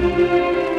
Música